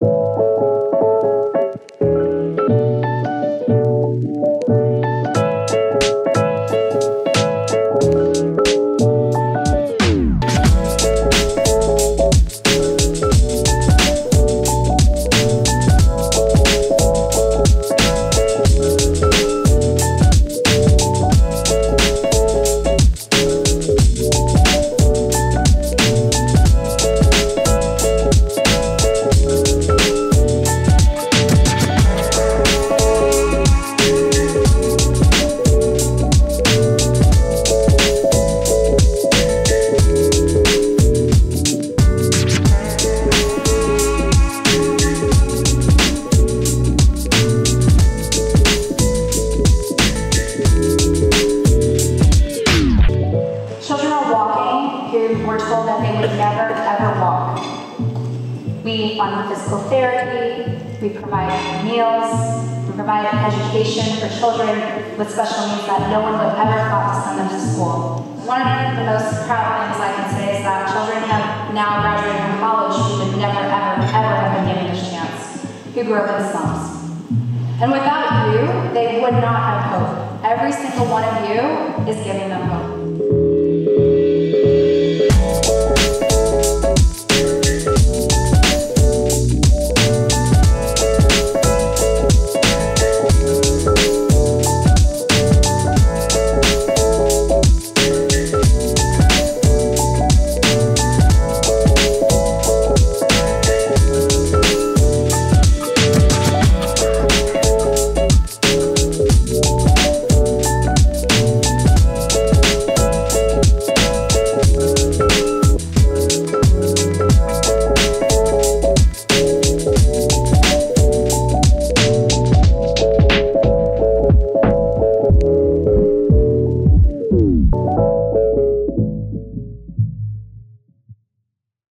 Children told that they would never, ever walk. We fund physical therapy, we provide meals, we provide education for children with special needs that no one would ever thought to send them to school. One of the most proud things I can say is that children have now graduated from college who would never, ever, ever have been given this chance, who grew up in slums. And without you, they would not have hope. Every single one of you is giving them hope.